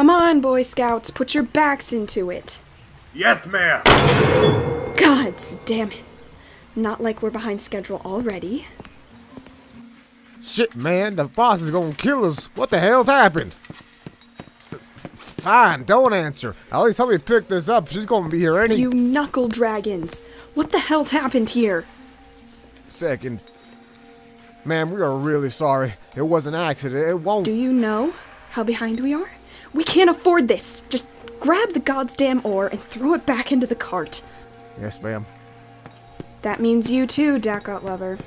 Come on, Boy Scouts, put your backs into it. Yes, ma'am. Gods damn it. Not like we're behind schedule already. Shit, man, the boss is gonna kill us. What the hell's happened? Fine, don't answer. At least help me pick this up. She's gonna be here any You knuckle dragons. What the hell's happened here? second. Man, we are really sorry. It was an accident. It won't. Do you know how behind we are? We can't afford this. Just grab the goddamn ore and throw it back into the cart. Yes, ma'am. That means you too, Dakot lover.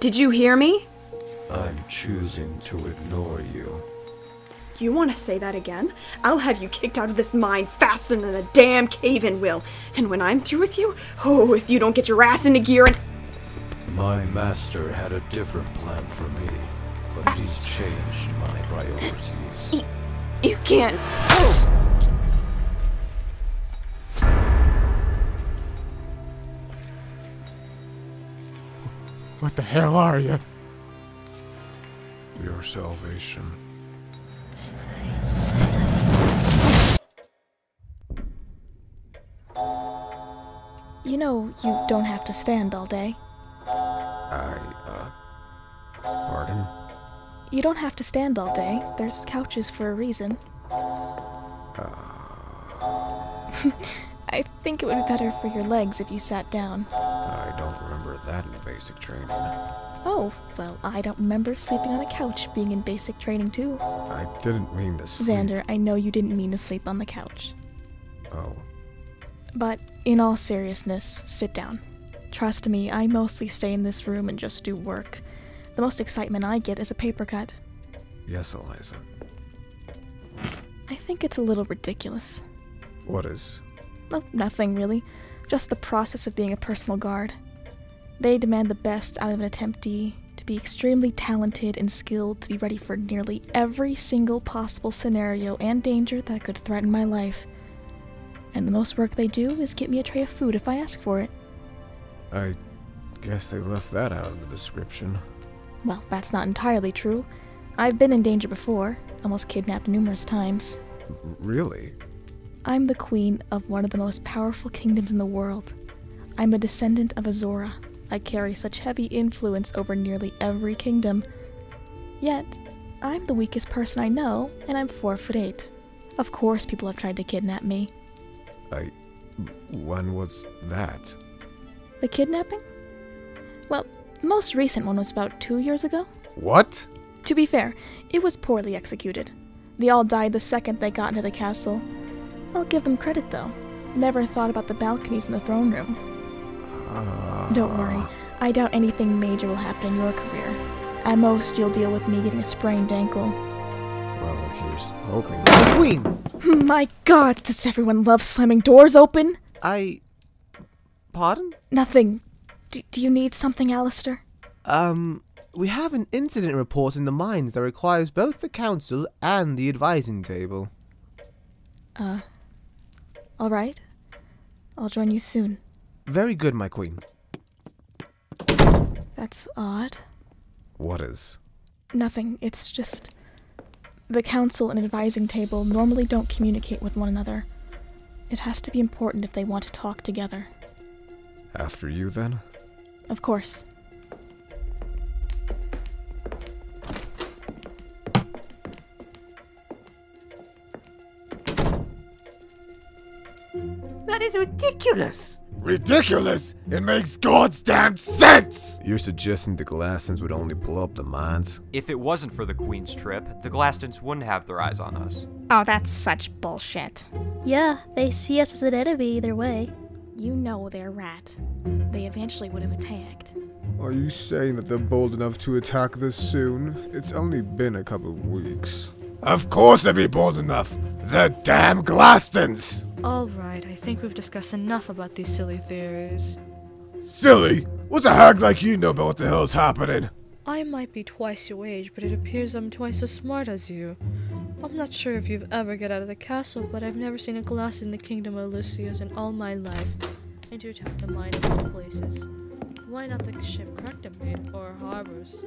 Did you hear me? I'm choosing to ignore you. You want to say that again? I'll have you kicked out of this mine faster than a damn cave-in will. And when I'm through with you, oh, if you don't get your ass into gear and My master had a different plan for me, but he's changed my priorities. you can't. What the hell are you? Your salvation. You know, you don't have to stand all day. You don't have to stand all day. There's couches for a reason. I think it would be better for your legs if you sat down. I don't remember that in basic training. Oh, well, I don't remember sleeping on a couch being in basic training too. I didn't mean to sleep. Zander, I know you didn't mean to sleep on the couch. Oh. But in all seriousness, sit down. Trust me, I mostly stay in this room and just do work. The most excitement I get is a paper cut. Yes, Eliza. I think it's a little ridiculous. What is. Oh, nothing really. Just the process of being a personal guard. They demand the best out of an attemptee, to be extremely talented and skilled, to be ready for nearly every single possible scenario and danger that could threaten my life. And the most work they do is get me a tray of food if I ask for it. I guess they left that out of the description. Well, that's not entirely true. I've been in danger before, almost kidnapped numerous times. R- really? I'm the queen of one of the most powerful kingdoms in the world. I'm a descendant of Azora. I carry such heavy influence over nearly every kingdom. Yet, I'm the weakest person I know, and I'm four foot eight. Of course, people have tried to kidnap me. I. When was that? The kidnapping? Well, the most recent one was about two years ago. What? To be fair, it was poorly executed. They all died the second they got into the castle. I'll give them credit though. Never thought about the balconies in the throne room. Ah. Don't worry, I doubt anything major will happen in your career. At most, you'll deal with me getting a sprained ankle. Well, here's hoping. The queen! My god, does everyone love slamming doors open? I. Pardon? Nothing. Do you need something, Alaister? Um, we have an incident report in the mines that requires both the council and the advising table. Uh. Alright. I'll join you soon. Very good, my queen. That's odd. What is? Nothing. It's just. The council and advising table normally don't communicate with one another. It has to be important if they want to talk together. After you, then? Of course. That is ridiculous! Ridiculous! It makes God's damn sense! You're suggesting the Glassons would only blow up the mines? If it wasn't for the Queen's trip, the Glastons wouldn't have their eyes on us. Oh, that's such bullshit. Yeah, they see us as an enemy either way. You know they're rat. They eventually would have attacked. Are you saying that they're bold enough to attack this soon? It's only been a couple of weeks. Of course they'd be bold enough! The damn Glastons! Alright, I think we've discussed enough about these silly theories. Silly! What's a hag like you know about what the hell's happening? I might be twice your age, but it appears I'm twice as smart as you. I'm not sure if you've ever get out of the castle, but I've never seen a glass in the kingdom of Lucius in all my life. And you attack the mine of all places. Why not the ship Crackdom made, or harbors?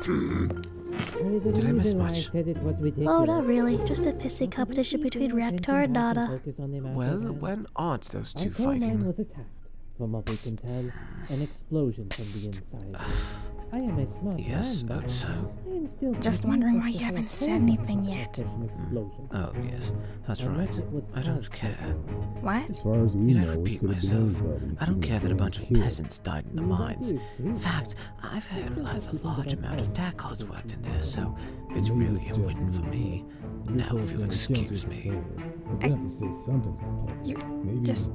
Did I miss much? Oh, not really. Just a pissy competition between Raktar and Nana. Well, when aren't those two Our coal mine fighting? was attacked. From what we can tell, an explosion from the inside. I am a smart Yes, man, but so. I am still Just wondering why you haven't said anything yet. such an explosion. Oh, yes, that's Unless right. it I don't care. What? As far as we You know, never it repeat could have been myself. I don't care that a bunch of killed. peasants died in the mines. In fact, I've heard realized a large amount of Dakods worked in there, so it's really it's a win for me. me. Now, if you'll excuse me. forward. We're gonna say something to the public. You Maybe just-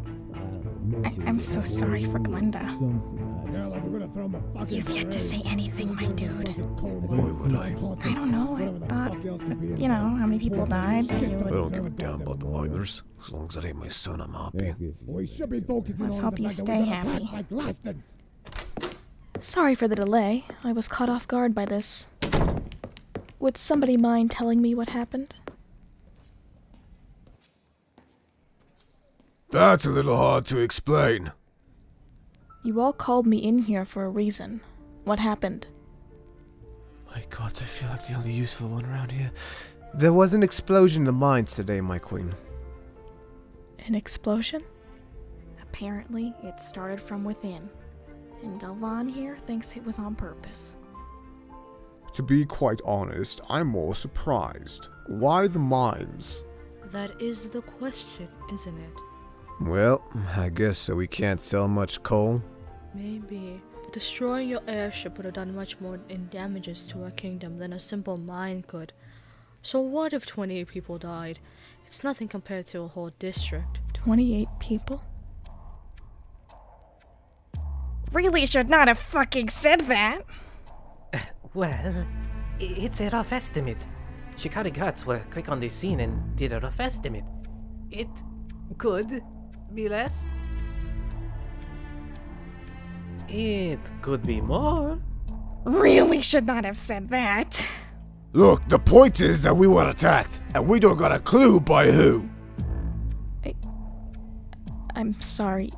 I don't know, I- message I'm so sorry for Glenda. something. I just- You've yet to say anything, my dude. Why would I? I don't know. I thought, you know, how many people died. that you I don't give a damn about the miners. As long as I ain't my son, I'm happy. Ask if you- Let's hope you stay happy. Sorry for the delay. I was caught off guard by this. Would somebody mind telling me what happened? That's a little hard to explain. You all called me in here for a reason. What happened? My god, I feel like the only useful one around here. There was an explosion in the mines today, my queen. An explosion? Apparently, it started from within. And Delvon here thinks it was on purpose. To be quite honest, I'm more surprised. Why the mines? That is the question, isn't it? Well, I guess so we can't sell much coal. Maybe. but Destroying your airship would have done much more in damages to our kingdom than a simple mine could. So what if 28 people died? It's nothing compared to a whole district. 28 people? Really should not have fucking said that. Well, it's a rough estimate. Shikari guards were quick on the scene and did a rough estimate. It could be less. It could be more. Really should not have said that. Look, the point is that we were attacked, and we don't got a clue by who. I. I'm sorry.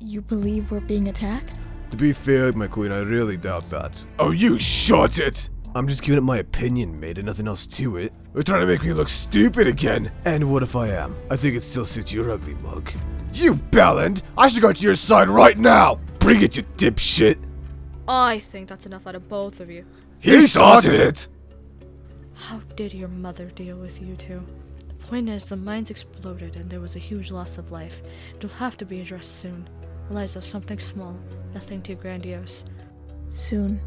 You believe we're being attacked? To be fair, my queen, I really doubt that. Oh, you shut it! I'm just giving it my opinion, mate, and nothing else to it. You're trying to make me look stupid again. And what if I am? I think it still suits your ugly mug. You bellend! I should go to your side right now! Bring it, you dipshit! I think that's enough out of both of you. He started it! How did your mother deal with you two? The point is, the mines exploded and there was a huge loss of life. It'll have to be addressed soon. Eliza, something small, nothing too grandiose. Soon.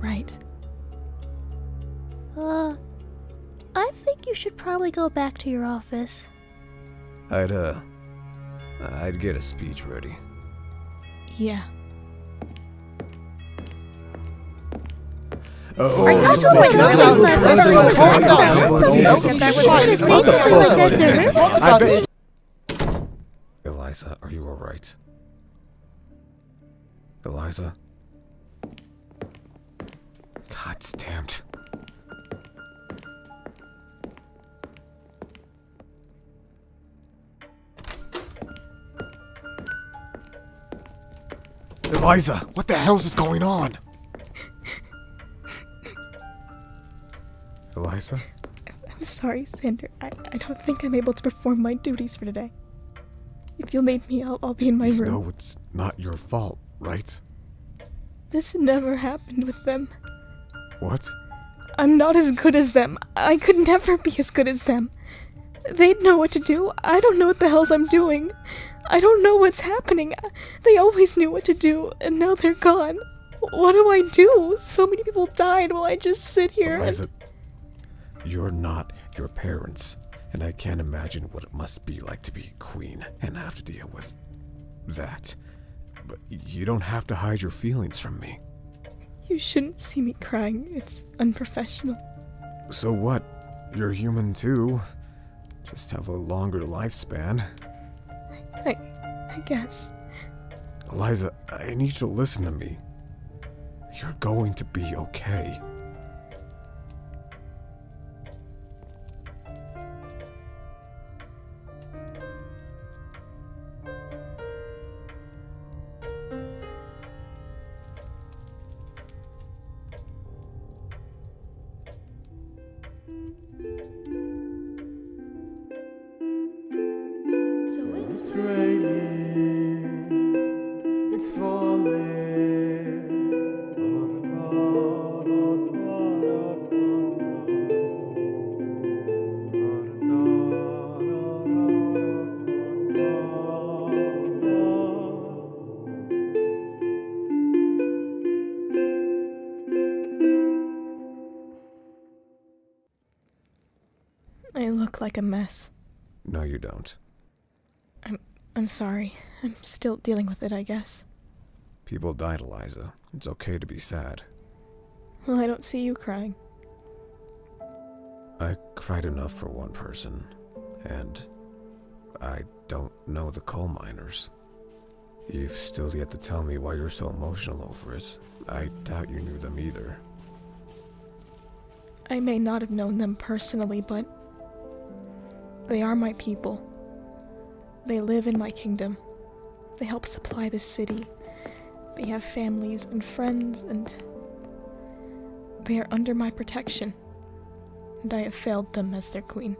Right. Uh, I think you should probably go back to your office. I'd, uh. Uh, I'd get a speech ready. Yeah. Uh, oh, Are you just like no, really no, sad? no, no, Really calm sad? down. Really Jesus sad? That was Christ. the same thing I said to her. I bet. Eliza, are you alright? Eliza? God damn it. Eliza, what the hell's is going on? Eliza? I'm sorry, Zander. I, I don't think I'm able to perform my duties for today. If you'll need me, I'll, I'll be in my room. No, it's not your fault, right? This never happened with them. What? I'm not as good as them. I could never be as good as them. They'd know what to do. I don't know what the hell's I'm doing. I don't know what's happening. They always knew what to do, and now they're gone. What do I do? So many people died while I just sit here. and- Eliza, you're not your parents, and I can't imagine what it must be like to be queen and have to deal with that. But you don't have to hide your feelings from me. You shouldn't see me crying. It's unprofessional. So what? You're human too. Just have a longer lifespan. I, I guess. Eliza, I need you to listen to me. You're going to be okay. Like a mess. No, you don't. I'm I'm sorry. I'm still dealing with it, I guess. People died, Eliza. It's okay to be sad. Well, I don't see you crying. I cried enough for one person, and I don't know the coal miners. You've still yet to tell me why you're so emotional over it. I doubt you knew them either. I may not have known them personally, but they are my people. They live in my kingdom. They help supply this city. They have families and friends, and they are under my protection. And I have failed them as their queen.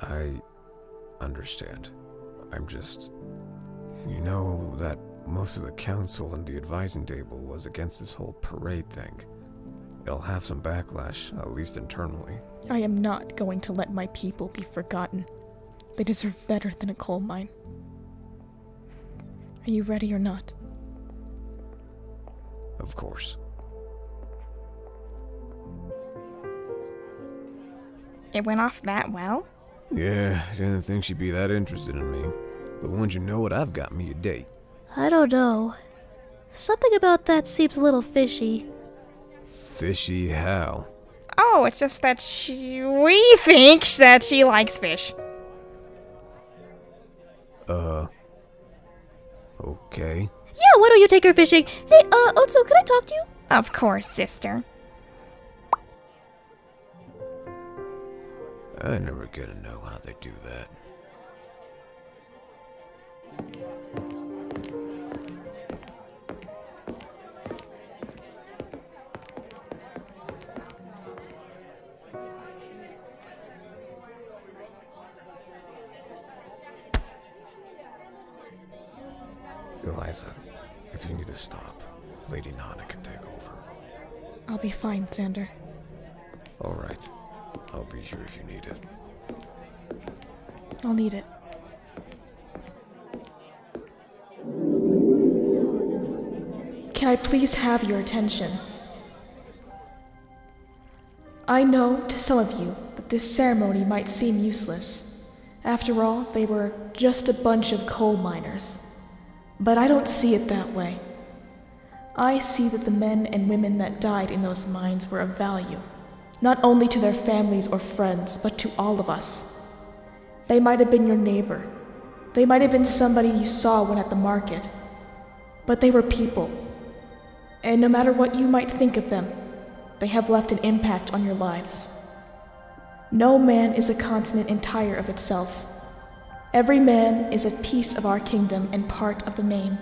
I understand. I'm just. You know that most of the council and the advising table was against this whole parade thing. It'll have some backlash, at least internally. I am not going to let my people be forgotten. They deserve better than a coal mine. Are you ready or not? Of course. It went off that well? Yeah, didn't think she'd be that interested in me. But once you know what I've got me a date. I don't know. Something about that seems a little fishy. Fishy how? Oh, it's just that she, we think that she likes fish. Uh. Okay. Yeah, why don't you take her fishing? Hey, uh, Otso, can I talk to you? Of course, sister. I never get to know how they do that. Eliza, if you need to stop, Lady Nana can take over. I'll be fine, Zander. All right. I'll be here if you need it. I'll need it. Can I please have your attention? I know to some of you that this ceremony might seem useless. After all, they were just a bunch of coal miners. But I don't see it that way. I see that the men and women that died in those mines were of value, not only to their families or friends, but to all of us. They might have been your neighbor. They might have been somebody you saw when at the market. But they were people. And no matter what you might think of them, they have left an impact on your lives. No man is a continent entire of itself. Every man is a piece of our kingdom and part of the main.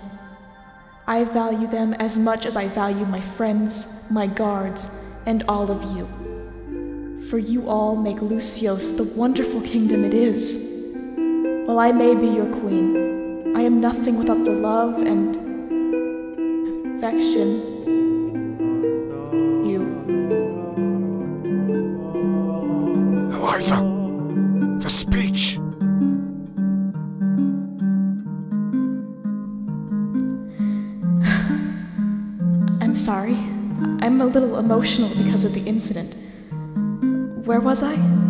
I value them as much as I value my friends, my guards, and all of you. For you all make Lucios the wonderful kingdom it is. While I may be your queen, I am nothing without the love and affection emotional because of the incident. Where was I?